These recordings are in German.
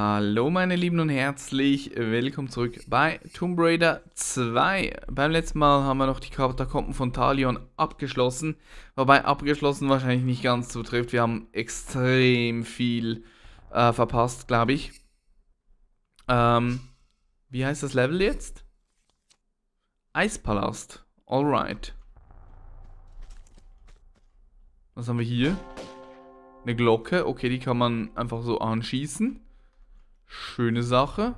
Hallo meine Lieben und herzlich willkommen zurück bei Tomb Raider 2. Beim letzten Mal haben wir noch die Katakomben von Talion abgeschlossen. Wobei abgeschlossen wahrscheinlich nicht ganz zutrifft. Wir haben extrem viel äh, verpasst, glaube ich. Ähm, wie heißt das Level jetzt? Eispalast. Alright. Was haben wir hier? Eine Glocke. Okay, die kann man einfach so anschießen. Schöne Sache.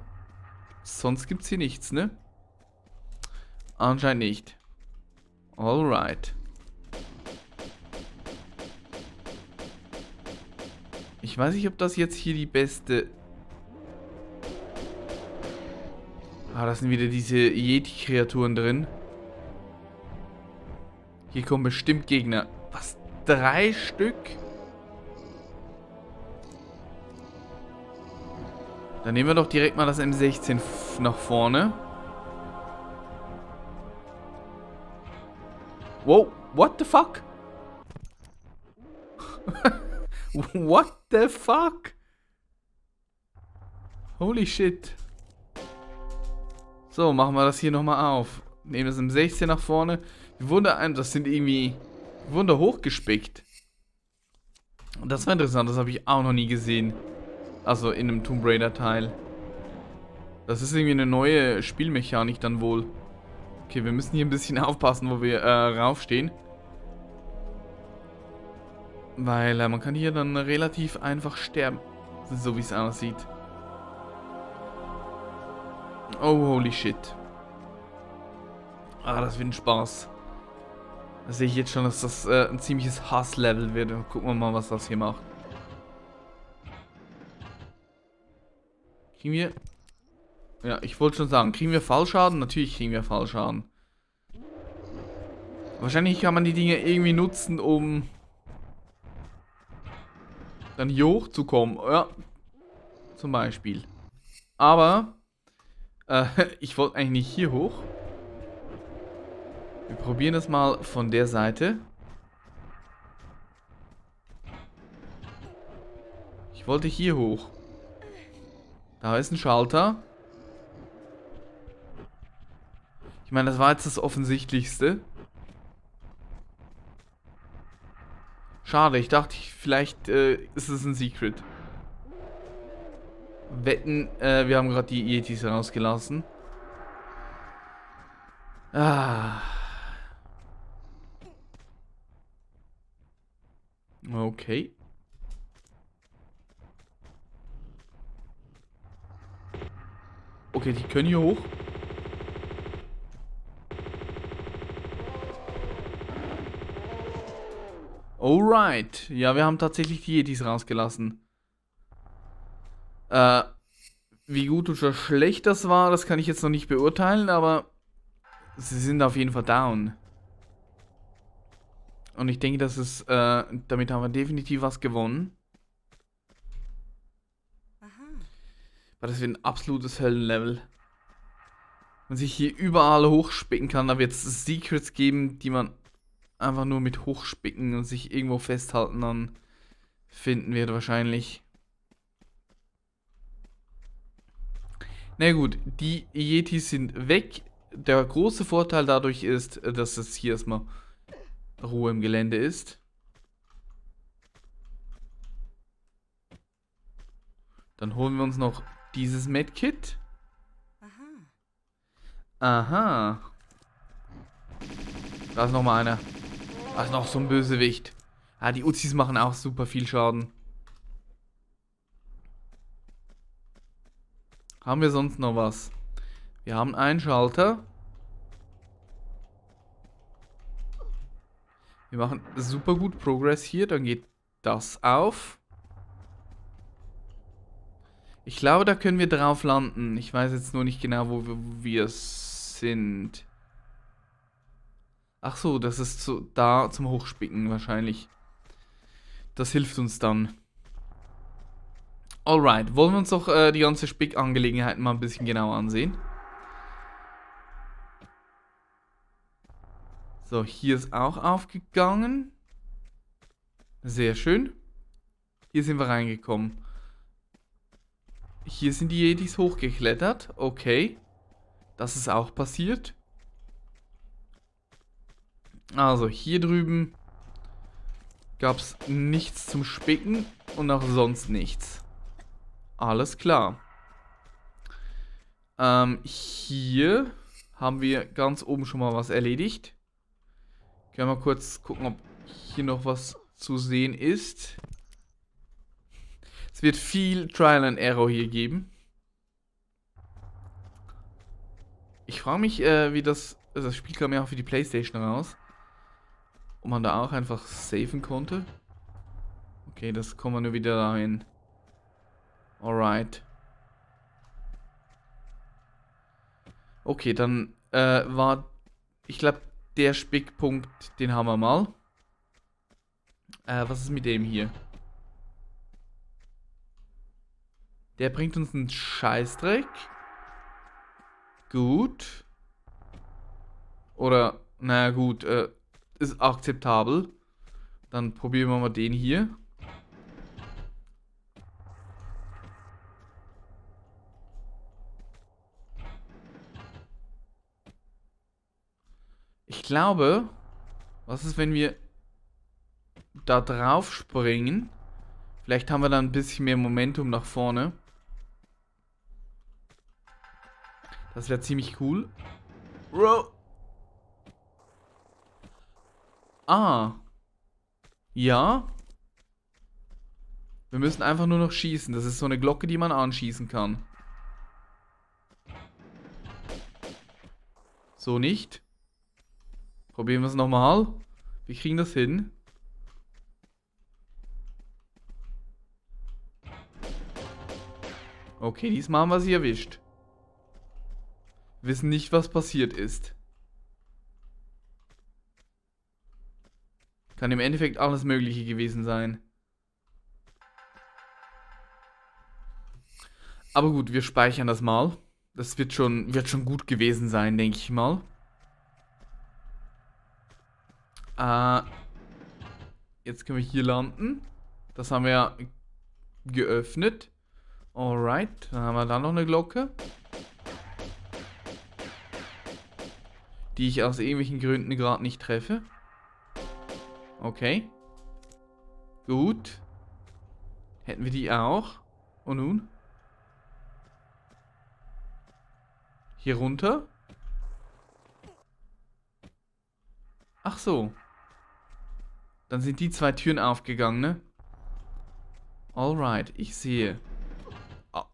Sonst gibt es hier nichts, ne? Anscheinend nicht. Alright. Ich weiß nicht, ob das jetzt hier die beste... Ah, da sind wieder diese Yeti-Kreaturen drin. Hier kommen bestimmt Gegner. Was? Drei Stück? Dann nehmen wir doch direkt mal das M16 nach vorne. Wow, what the fuck? what the fuck? Holy shit. So, machen wir das hier nochmal auf. Nehmen das M16 nach vorne. Wir wurden da, das sind irgendwie, wir wurden da hochgespickt. Das war interessant, das habe ich auch noch nie gesehen. Also in einem Tomb Raider Teil. Das ist irgendwie eine neue Spielmechanik dann wohl. Okay, wir müssen hier ein bisschen aufpassen, wo wir äh, raufstehen. Weil äh, man kann hier dann relativ einfach sterben. So wie es aussieht. Oh, holy shit. Ah, das wird ein Spaß. Da sehe ich jetzt schon, dass das äh, ein ziemliches Hasslevel wird. Gucken wir mal, was das hier macht. Kriegen wir... Ja, ich wollte schon sagen, kriegen wir Fallschaden? Natürlich kriegen wir Fallschaden. Wahrscheinlich kann man die Dinge irgendwie nutzen, um dann hier hochzukommen. Ja, zum Beispiel. Aber äh, ich wollte eigentlich nicht hier hoch. Wir probieren das mal von der Seite. Ich wollte hier hoch. Da ist ein Schalter. Ich meine, das war jetzt das Offensichtlichste. Schade, ich dachte, vielleicht äh, ist es ein Secret. Wetten, äh, wir haben gerade die Yetis rausgelassen. Ah. Okay. Okay, die können hier hoch. Alright. Ja, wir haben tatsächlich die Yetis rausgelassen. Äh, wie gut oder schlecht das war, das kann ich jetzt noch nicht beurteilen, aber sie sind auf jeden Fall down. Und ich denke, dass es, äh, damit haben wir definitiv was gewonnen. Weil das wird ein absolutes Höllenlevel. Man sich hier überall hochspicken kann, da wird es Secrets geben, die man einfach nur mit hochspicken und sich irgendwo festhalten dann finden wird wahrscheinlich. Na gut, die Yetis sind weg. Der große Vorteil dadurch ist, dass es hier erstmal Ruhe im Gelände ist. Dann holen wir uns noch dieses Medkit. Aha. Aha. Da ist nochmal einer. Da ist noch so ein Bösewicht. Ah, die Uzis machen auch super viel Schaden. Haben wir sonst noch was? Wir haben einen Schalter. Wir machen super gut Progress hier. Dann geht das auf. Ich glaube, da können wir drauf landen. Ich weiß jetzt nur nicht genau, wo wir, wo wir sind. Ach so, das ist so da zum Hochspicken wahrscheinlich. Das hilft uns dann. Alright, wollen wir uns doch äh, die ganze Spickangelegenheit mal ein bisschen genauer ansehen. So, hier ist auch aufgegangen. Sehr schön. Hier sind wir reingekommen. Hier sind die Jedis hochgeklettert. Okay. Das ist auch passiert. Also, hier drüben gab es nichts zum Spicken und auch sonst nichts. Alles klar. Ähm, hier haben wir ganz oben schon mal was erledigt. Können wir kurz gucken, ob hier noch was zu sehen ist. Es wird viel Trial and Error hier geben. Ich frage mich, äh, wie das... Also das Spiel kam ja auch für die Playstation raus. Ob man da auch einfach safen konnte. Okay, das kommen wir nur wieder dahin. Alright. Okay, dann äh, war... Ich glaube, der Spickpunkt, den haben wir mal. Äh, was ist mit dem hier? Der bringt uns einen Scheißdreck. Gut. Oder, naja gut, äh, ist akzeptabel. Dann probieren wir mal den hier. Ich glaube, was ist, wenn wir da drauf springen? Vielleicht haben wir dann ein bisschen mehr Momentum nach vorne. Das wäre ziemlich cool. Bro. Ah. Ja. Wir müssen einfach nur noch schießen. Das ist so eine Glocke, die man anschießen kann. So nicht. Probieren wir es nochmal. Wir kriegen das hin. Okay, diesmal haben wir sie erwischt. Wissen nicht, was passiert ist. Kann im Endeffekt alles Mögliche gewesen sein. Aber gut, wir speichern das mal. Das wird schon, wird schon gut gewesen sein, denke ich mal. Äh, jetzt können wir hier landen. Das haben wir ja geöffnet. Alright, dann haben wir da noch eine Glocke. Die ich aus irgendwelchen Gründen gerade nicht treffe. Okay. Gut. Hätten wir die auch. Und nun? Hier runter? Ach so. Dann sind die zwei Türen aufgegangen, ne? Alright, ich sehe. Ah.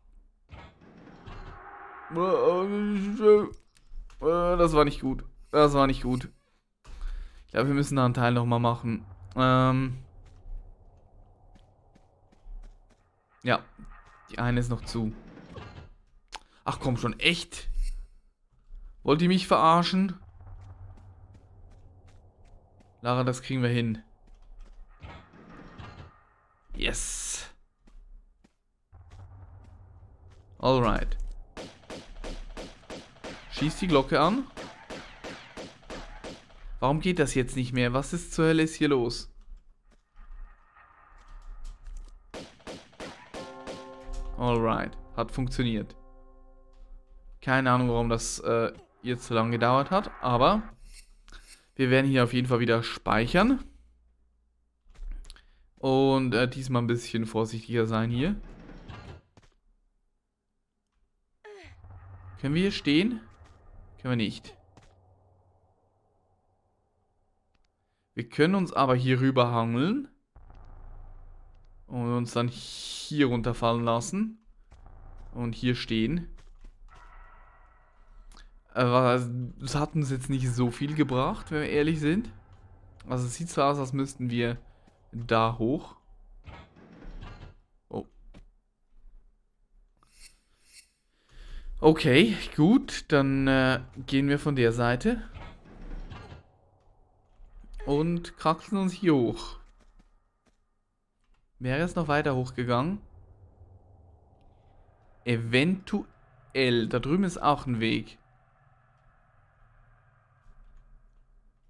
Das war nicht gut. Das war nicht gut. Ich glaube, wir müssen da einen Teil nochmal machen. Ähm ja, die eine ist noch zu. Ach komm schon, echt? Wollt ihr mich verarschen? Lara, das kriegen wir hin. Yes. Alright. Schieß die Glocke an. Warum geht das jetzt nicht mehr? Was ist zur Hölle ist hier los? Alright. Hat funktioniert. Keine Ahnung, warum das äh, jetzt so lange gedauert hat, aber wir werden hier auf jeden Fall wieder speichern. Und äh, diesmal ein bisschen vorsichtiger sein hier. Können wir hier stehen? Können wir nicht. Wir können uns aber hier rüber hangeln. Und uns dann hier runterfallen lassen. Und hier stehen. Aber es hat uns jetzt nicht so viel gebracht, wenn wir ehrlich sind. Also es sieht so aus, als müssten wir da hoch. Oh. Okay, gut. Dann äh, gehen wir von der Seite. Und kraxeln uns hier hoch. Wäre es noch weiter hochgegangen? Eventuell. Da drüben ist auch ein Weg.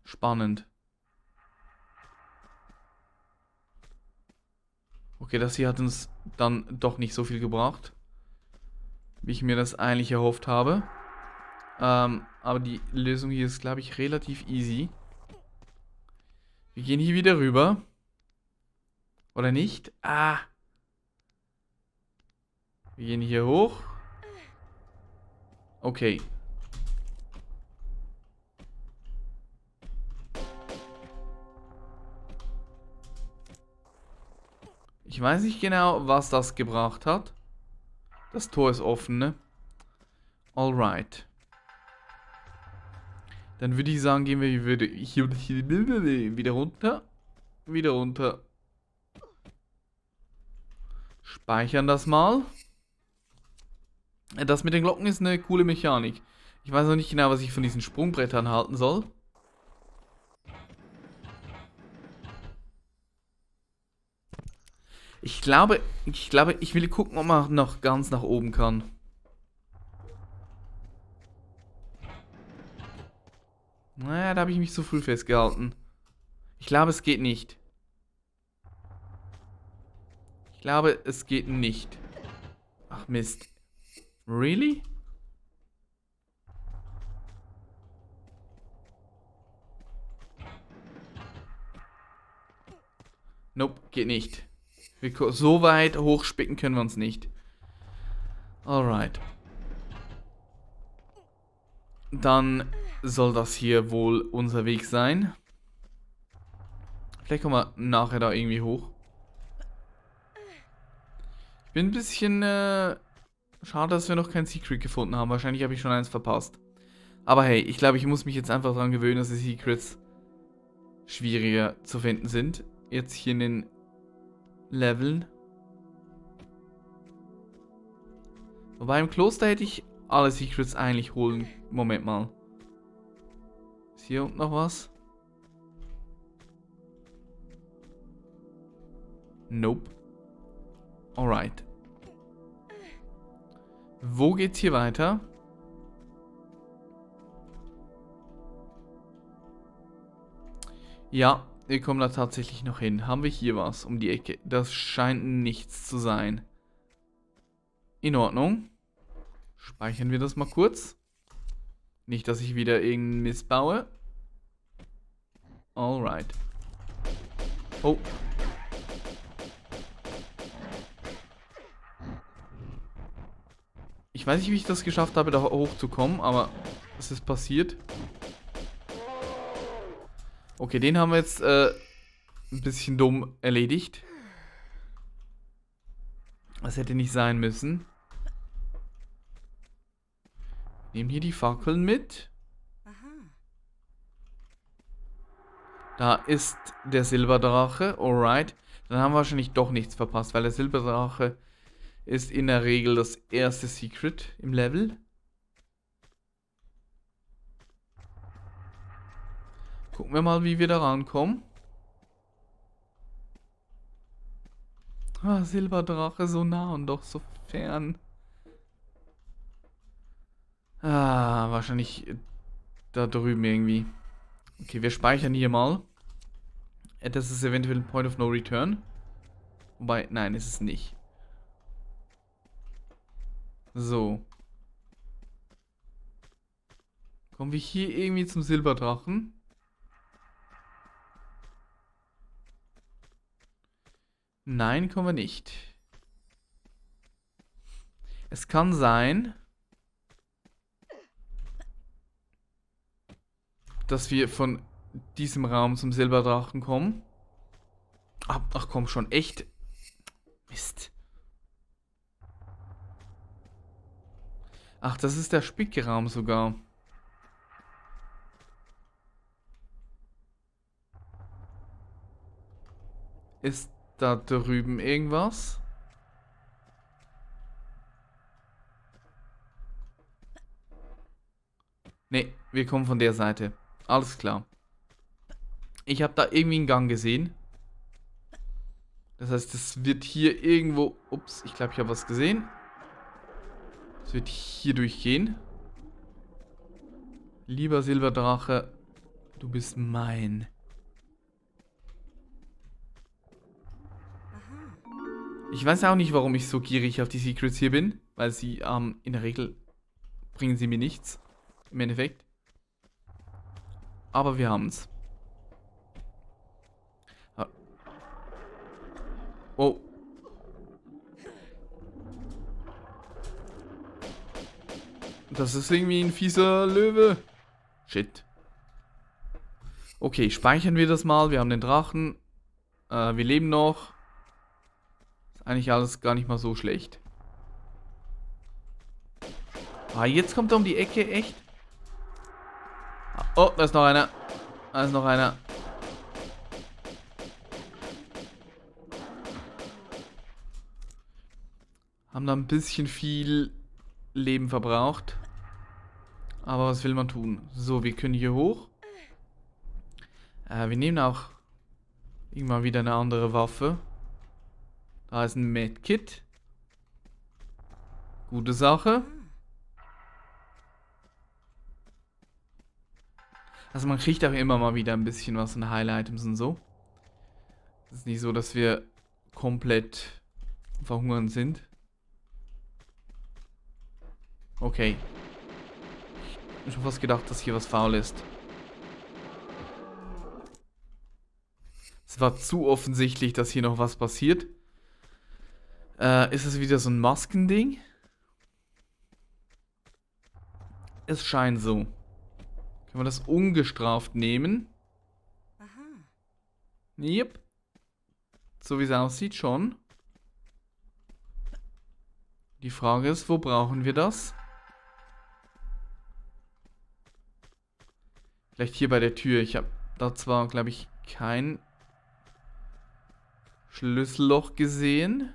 Spannend. Okay, das hier hat uns dann doch nicht so viel gebracht. wie ich mir das eigentlich erhofft habe. Ähm, aber die Lösung hier ist, glaube ich, relativ easy. Wir gehen hier wieder rüber. Oder nicht? Ah. Wir gehen hier hoch. Okay. Ich weiß nicht genau, was das gebracht hat. Das Tor ist offen, ne? Alright. Dann würde ich sagen, gehen wir hier, wieder runter. Wieder runter. Speichern das mal. Das mit den Glocken ist eine coole Mechanik. Ich weiß noch nicht genau, was ich von diesen Sprungbrettern halten soll. Ich glaube, ich glaube, ich will gucken, ob man noch ganz nach oben kann. Naja, da habe ich mich zu früh festgehalten. Ich glaube, es geht nicht. Ich glaube, es geht nicht. Ach Mist. Really? Nope, geht nicht. So weit hochspicken können wir uns nicht. Alright. Dann soll das hier wohl unser Weg sein. Vielleicht kommen wir nachher da irgendwie hoch. Ich bin ein bisschen... Äh, schade, dass wir noch kein Secret gefunden haben. Wahrscheinlich habe ich schon eins verpasst. Aber hey, ich glaube, ich muss mich jetzt einfach daran gewöhnen, dass die Secrets schwieriger zu finden sind. Jetzt hier in den Leveln. Wobei im Kloster hätte ich alle Secrets eigentlich holen. Moment mal. Ist hier unten noch was? Nope. Alright. Wo geht's hier weiter? Ja, wir kommen da tatsächlich noch hin. Haben wir hier was um die Ecke? Das scheint nichts zu sein. In Ordnung. Speichern wir das mal kurz. Nicht, dass ich wieder irgendeinen Mist baue. Alright. Oh. Ich weiß nicht, wie ich das geschafft habe, da hochzukommen, aber es ist passiert. Okay, den haben wir jetzt äh, ein bisschen dumm erledigt. Das hätte nicht sein müssen. Nehmen hier die Fackeln mit. Da ist der Silberdrache. Alright. Dann haben wir wahrscheinlich doch nichts verpasst, weil der Silberdrache ist in der Regel das erste Secret im Level. Gucken wir mal, wie wir da rankommen. Ah, Silberdrache so nah und doch so fern. Ah, wahrscheinlich da drüben irgendwie. Okay, wir speichern hier mal. Äh, das ist eventuell ein Point of No Return. Wobei, nein, ist es nicht. So. Kommen wir hier irgendwie zum Silberdrachen? Nein, kommen wir nicht. Es kann sein, dass wir von diesem Raum zum Silberdrachen kommen. Ach, ach komm schon, echt. Mist. Ach, das ist der Spickraum sogar. Ist da drüben irgendwas? Ne, wir kommen von der Seite. Alles klar. Ich habe da irgendwie einen Gang gesehen. Das heißt, es wird hier irgendwo... Ups, ich glaube, ich habe was gesehen. Es wird hier durchgehen. Lieber Silberdrache, du bist mein. Ich weiß auch nicht, warum ich so gierig auf die Secrets hier bin. weil sie ähm, in der Regel bringen sie mir nichts. Im Endeffekt. Aber wir haben es. Oh. Das ist irgendwie ein fieser Löwe. Shit. Okay, speichern wir das mal. Wir haben den Drachen. Äh, wir leben noch. Ist eigentlich alles gar nicht mal so schlecht. Ah, jetzt kommt er um die Ecke, echt? Oh, da ist noch einer. Da ist noch einer. Haben da ein bisschen viel Leben verbraucht. Aber was will man tun? So, wir können hier hoch. Äh, wir nehmen auch irgendwann wieder eine andere Waffe. Da ist ein Medkit. Gute Sache. Also man kriegt auch immer mal wieder ein bisschen was in Highlight-Items und so. Es ist nicht so, dass wir komplett verhungern sind. Okay. Ich habe fast gedacht, dass hier was faul ist. Es war zu offensichtlich, dass hier noch was passiert. Äh, ist es wieder so ein Maskending? Es scheint so. Können wir das ungestraft nehmen? Aha. Yep. So wie es aussieht, schon. Die Frage ist, wo brauchen wir das? Vielleicht hier bei der Tür. Ich habe da zwar, glaube ich, kein Schlüsselloch gesehen.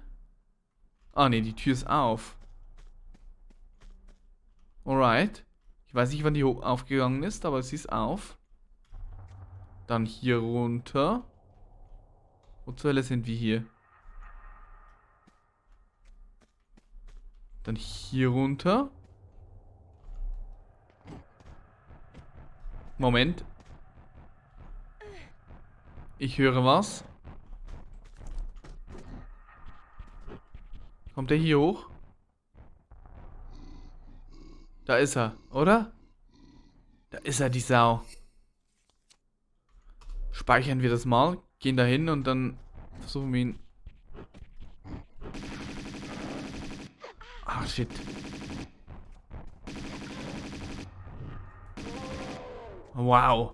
Ah, ne, die Tür ist auf. Alright. Ich weiß nicht, wann die aufgegangen ist, aber sie ist auf. Dann hier runter. Wo zur Hölle sind wir hier? Dann hier runter. Moment. Ich höre was. Kommt der hier hoch? Da ist er, oder? Da ist er, die Sau. Speichern wir das mal, gehen da hin und dann versuchen wir ihn... Ah, shit. Wow.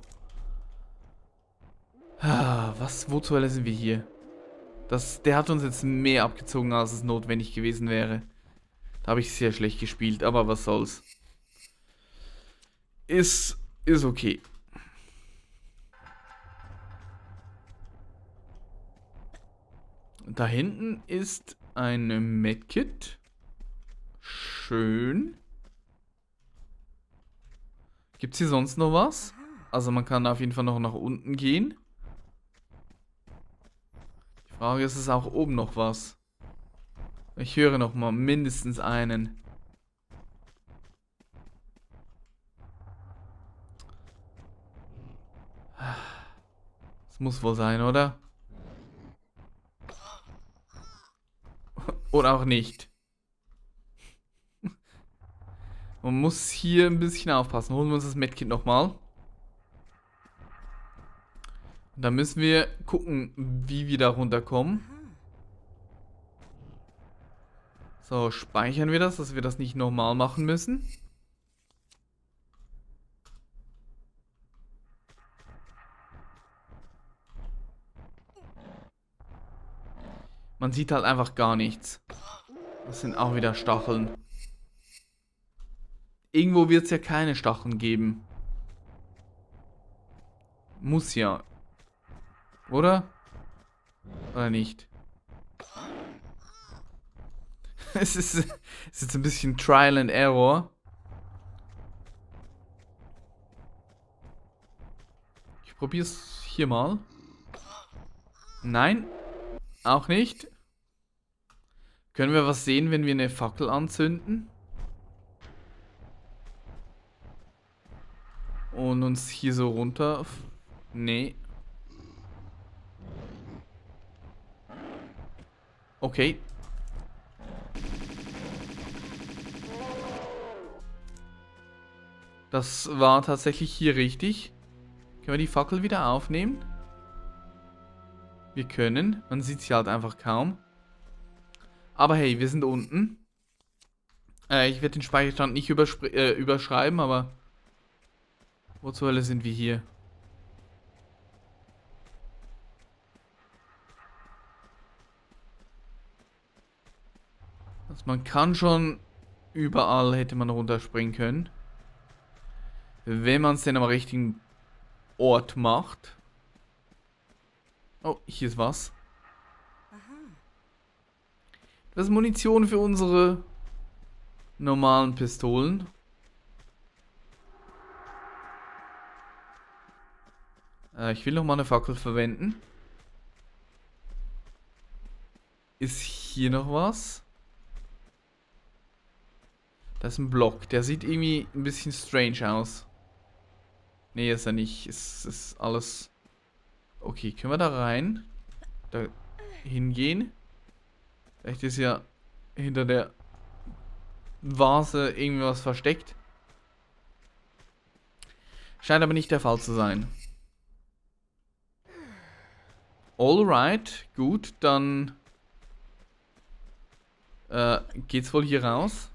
Ah, was, wo zur Hölle sind wir hier? Das, der hat uns jetzt mehr abgezogen, als es notwendig gewesen wäre. Da habe ich sehr schlecht gespielt, aber was soll's. Ist, ist okay. Da hinten ist ein Medkit. Schön. Gibt es hier sonst noch was? Also man kann auf jeden Fall noch nach unten gehen. Die Frage ist, ist auch oben noch was? Ich höre noch mal mindestens einen. Das muss wohl sein, oder? Oder auch nicht. Man muss hier ein bisschen aufpassen. Holen wir uns das Medkit nochmal. Da müssen wir gucken, wie wir da runterkommen. So, speichern wir das, dass wir das nicht nochmal machen müssen. Man sieht halt einfach gar nichts. Das sind auch wieder Stacheln. Irgendwo wird es ja keine Stacheln geben. Muss ja. Oder? Oder nicht? es, ist, es ist jetzt ein bisschen Trial and Error. Ich probiere es hier mal. Nein. Auch nicht? Können wir was sehen, wenn wir eine Fackel anzünden? Und uns hier so runter... Nee. Okay. Das war tatsächlich hier richtig. Können wir die Fackel wieder aufnehmen? Wir können. Man sieht sie halt einfach kaum. Aber hey, wir sind unten. Äh, ich werde den Speicherstand nicht äh, überschreiben, aber... Wo zur Hölle sind wir hier? Also man kann schon überall hätte man runterspringen können. Wenn man es denn am richtigen Ort macht. Oh, hier ist was. Das ist Munition für unsere normalen Pistolen. Äh, ich will noch mal eine Fackel verwenden. Ist hier noch was? Das ist ein Block. Der sieht irgendwie ein bisschen strange aus. Nee, ist er nicht. Es ist alles... Okay, können wir da rein? Da hingehen? Vielleicht ist ja hinter der Vase irgendwas versteckt. Scheint aber nicht der Fall zu sein. Alright, gut, dann äh, geht's wohl hier raus.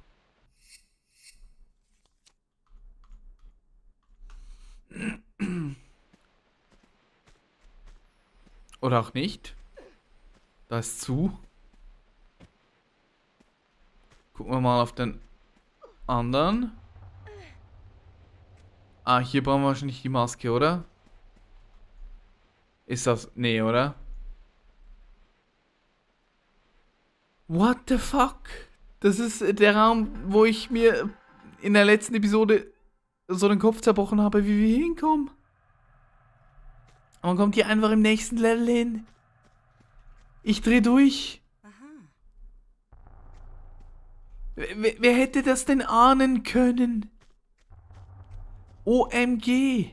Oder auch nicht. Da ist zu. Gucken wir mal auf den anderen. Ah, hier brauchen wir wahrscheinlich die Maske, oder? Ist das... Nee, oder? What the fuck? Das ist der Raum, wo ich mir in der letzten Episode so den Kopf zerbrochen habe, wie wir hinkommen. Man kommt hier einfach im nächsten Level hin. Ich dreh durch. Wer, wer hätte das denn ahnen können? OMG.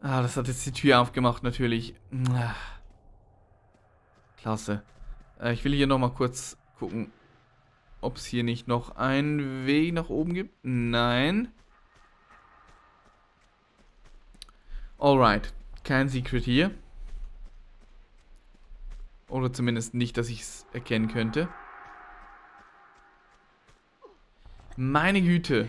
Ah, das hat jetzt die Tür aufgemacht, natürlich. Klasse. Äh, ich will hier nochmal kurz gucken, ob es hier nicht noch einen Weg nach oben gibt. Nein. Alright. Kein Secret hier. Oder zumindest nicht, dass ich es erkennen könnte. Meine Güte.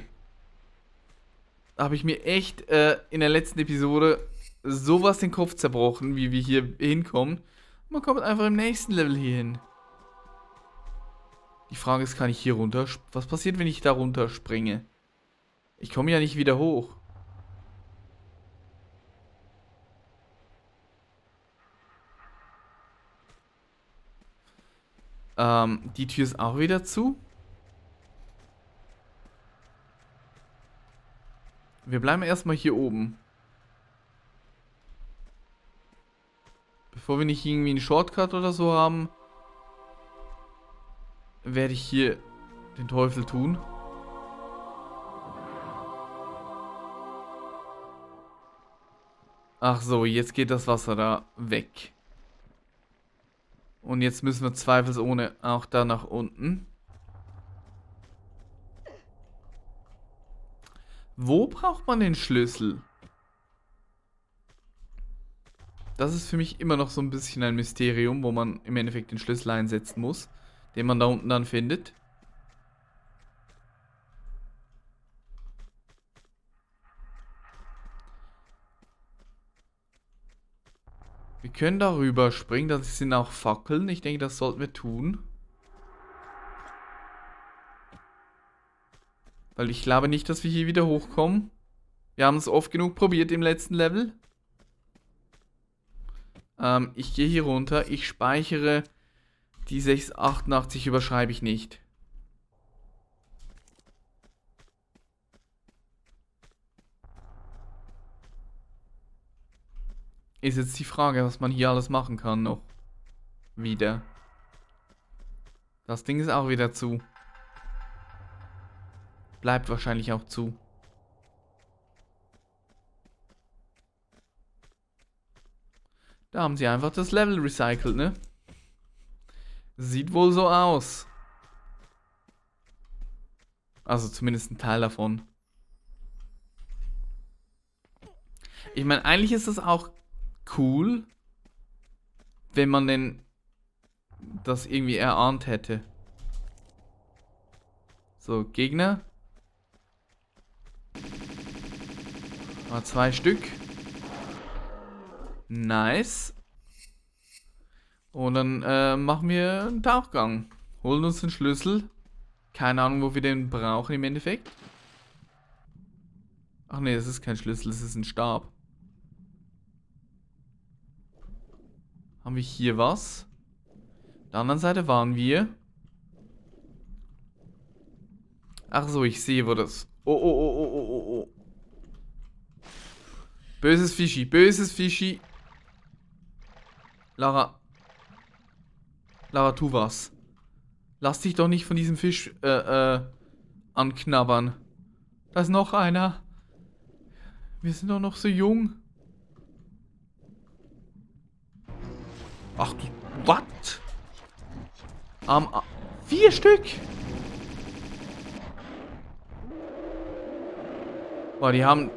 Habe ich mir echt äh, in der letzten Episode sowas den Kopf zerbrochen, wie wir hier hinkommen. Man kommt einfach im nächsten Level hier hin. Die Frage ist, kann ich hier runter... Was passiert, wenn ich da runter springe? Ich komme ja nicht wieder hoch. Ähm, die Tür ist auch wieder zu. Wir bleiben erstmal hier oben. Bevor wir nicht irgendwie einen Shortcut oder so haben, werde ich hier den Teufel tun. Ach so, jetzt geht das Wasser da weg. Und jetzt müssen wir zweifelsohne auch da nach unten. Wo braucht man den Schlüssel? Das ist für mich immer noch so ein bisschen ein Mysterium, wo man im Endeffekt den Schlüssel einsetzen muss den man da unten dann findet. Wir können darüber springen, das sind auch Fackeln. Ich denke, das sollten wir tun. Weil ich glaube nicht, dass wir hier wieder hochkommen. Wir haben es oft genug probiert im letzten Level. Ähm, ich gehe hier runter. Ich speichere die 688 überschreibe ich nicht. Ist jetzt die Frage, was man hier alles machen kann noch. Wieder. Das Ding ist auch wieder zu. Bleibt wahrscheinlich auch zu. Da haben sie einfach das Level recycelt, ne? Sieht wohl so aus. Also zumindest ein Teil davon. Ich meine, eigentlich ist das auch cool, wenn man denn das irgendwie erahnt hätte. So, Gegner. Mal zwei Stück. Nice. Und dann äh, machen wir einen Tauchgang. Holen uns den Schlüssel. Keine Ahnung, wo wir den brauchen im Endeffekt. Ach nee, das ist kein Schlüssel, das ist ein Stab. Haben wir hier was? Auf der anderen Seite waren wir. Ach so, ich sehe, wo das... Oh, oh, oh, oh, oh, oh, oh. Böses Fischi, böses Fischi. Lara. Lara, tu was. Lass dich doch nicht von diesem Fisch, äh, äh, anknabbern. Da ist noch einer. Wir sind doch noch so jung. Ach du? Um, uh, vier Stück? Boah, die haben...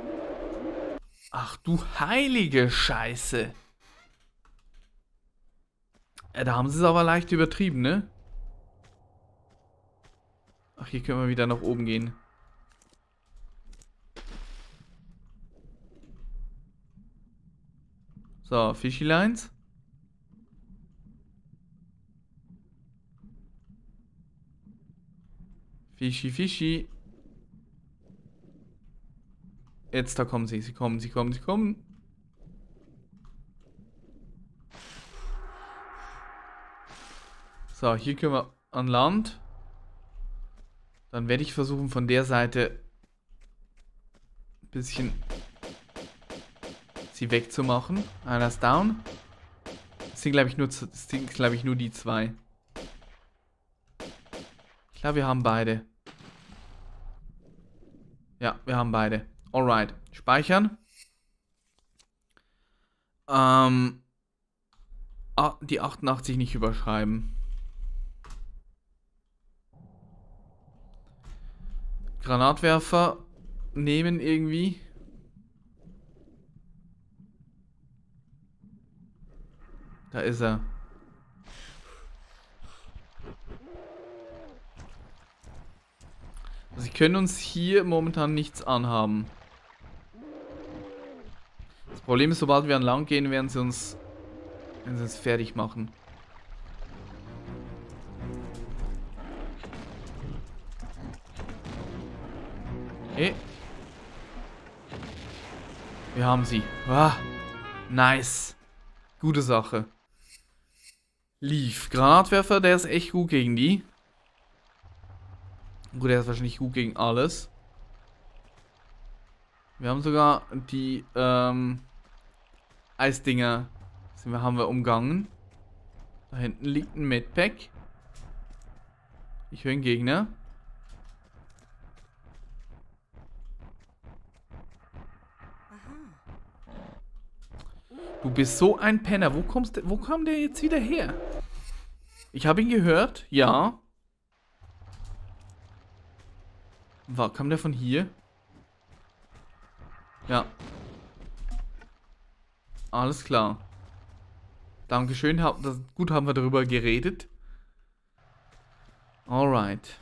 Ach du heilige Scheiße. Ja, da haben sie es aber leicht übertrieben, ne? Ach, hier können wir wieder nach oben gehen. So, Fishy Lines. Fischi, Fischi. Jetzt, da kommen sie. Sie kommen, sie kommen, sie kommen. So, hier können wir an Land. Dann werde ich versuchen, von der Seite ein bisschen sie wegzumachen. Einer ist down. Das sind, glaube ich, nur, ich, nur die zwei. Ich glaube, wir haben beide. Ja, wir haben beide. Alright. Speichern. Ähm, ah, die 88 nicht überschreiben. Granatwerfer nehmen irgendwie. Da ist er. Sie können uns hier momentan nichts anhaben. Das Problem ist, sobald wir an Land gehen, werden sie uns, werden sie uns fertig machen. Wir haben sie. Ah, nice. Gute Sache. Lief. Granatwerfer, der ist echt gut gegen die. Gut, er ist wahrscheinlich gut gegen alles. Wir haben sogar die ähm, Eisdinger wir, haben wir umgangen. Da hinten liegt ein Medpack. Ich höre einen Gegner. Du bist so ein Penner. Wo kommst wo kam der jetzt wieder her? Ich habe ihn gehört, ja. War, kam der von hier? Ja. Alles klar. Dankeschön. das, gut haben wir darüber geredet. Alright.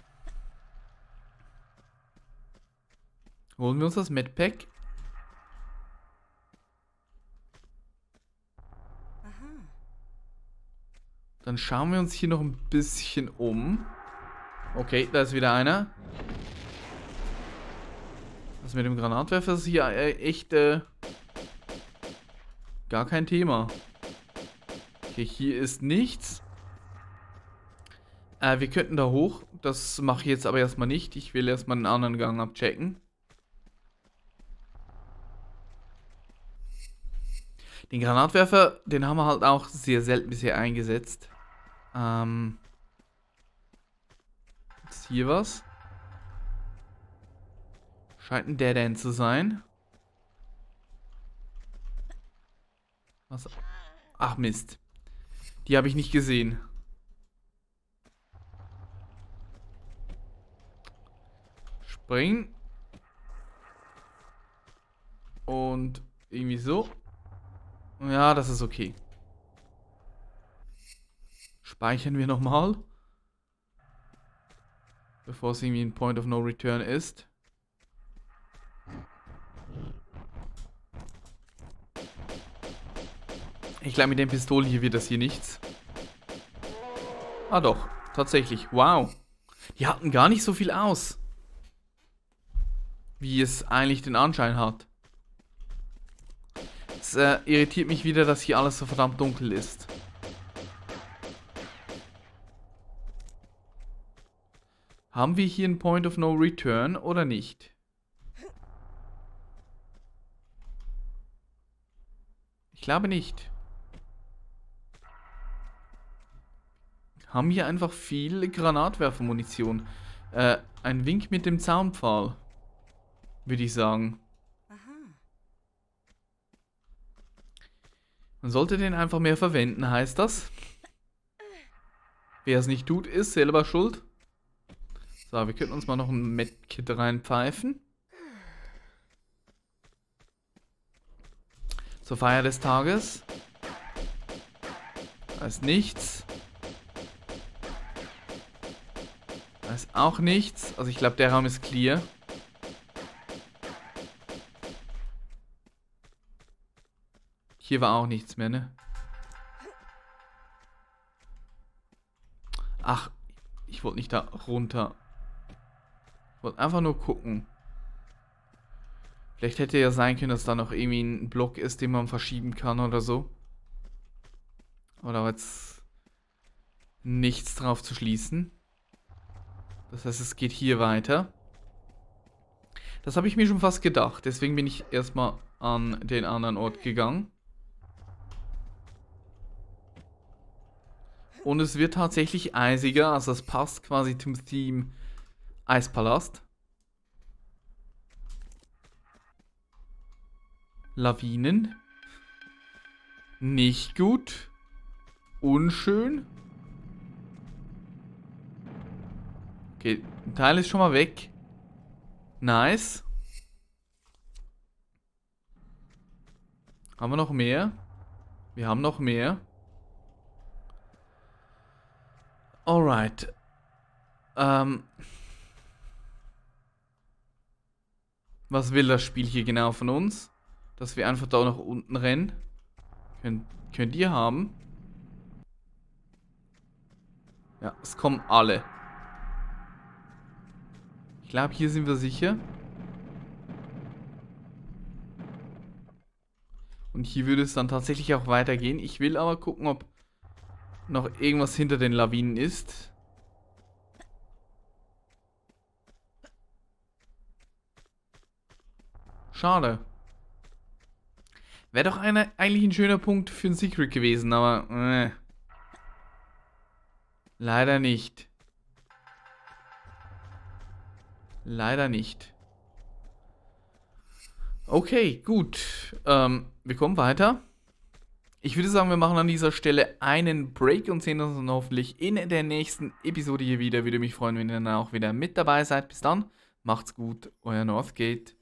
Holen wir uns das Medpack. Dann schauen wir uns hier noch ein bisschen um. Okay, da ist wieder einer. Das mit dem Granatwerfer ist hier äh, echt äh, gar kein Thema. Okay, hier ist nichts. Äh, wir könnten da hoch. Das mache ich jetzt aber erstmal nicht. Ich will erstmal einen anderen Gang abchecken. Den Granatwerfer, den haben wir halt auch sehr selten bisher eingesetzt. Ähm. Ist hier was? Scheint ein Dead End zu sein. Was? Ach Mist. Die habe ich nicht gesehen. Bringen. Und irgendwie so. Ja, das ist okay. Speichern wir nochmal. Bevor es irgendwie ein Point of No Return ist. Ich glaube, mit den Pistolen hier wird das hier nichts. Ah doch, tatsächlich. Wow. Die hatten gar nicht so viel aus. Wie es eigentlich den Anschein hat. Es äh, irritiert mich wieder, dass hier alles so verdammt dunkel ist. Haben wir hier einen Point of No Return oder nicht? Ich glaube nicht. Haben hier einfach viel Granatwerfermunition. Äh, ein Wink mit dem Zaunpfahl. Würde ich sagen. Man sollte den einfach mehr verwenden, heißt das. Wer es nicht tut, ist selber schuld. So, wir könnten uns mal noch ein Medkit reinpfeifen. Zur Feier des Tages. Da ist nichts. Da ist auch nichts. Also ich glaube, der Raum ist clear. Hier war auch nichts mehr, ne? Ach, ich wollte nicht da runter. Wollte einfach nur gucken. Vielleicht hätte ja sein können, dass da noch irgendwie ein Block ist, den man verschieben kann oder so. Oder jetzt nichts drauf zu schließen. Das heißt, es geht hier weiter. Das habe ich mir schon fast gedacht. Deswegen bin ich erstmal an den anderen Ort gegangen. Und es wird tatsächlich eisiger, also es passt quasi zum Theme Eispalast. Lawinen. Nicht gut. Unschön. Okay, ein Teil ist schon mal weg. Nice. Haben wir noch mehr? Wir haben noch mehr. Alright. Ähm. Was will das Spiel hier genau von uns? Dass wir einfach da nach unten rennen? Könnt, könnt ihr haben? Ja, es kommen alle. Ich glaube, hier sind wir sicher. Und hier würde es dann tatsächlich auch weitergehen. Ich will aber gucken, ob noch irgendwas hinter den Lawinen ist. Schade. Wäre doch eine, eigentlich ein schöner Punkt für ein Secret gewesen, aber... Äh. Leider nicht. Leider nicht. Okay, gut. Ähm, wir kommen weiter. Ich würde sagen, wir machen an dieser Stelle einen Break und sehen uns dann hoffentlich in der nächsten Episode hier wieder. Würde mich freuen, wenn ihr dann auch wieder mit dabei seid. Bis dann, macht's gut, euer Northgate.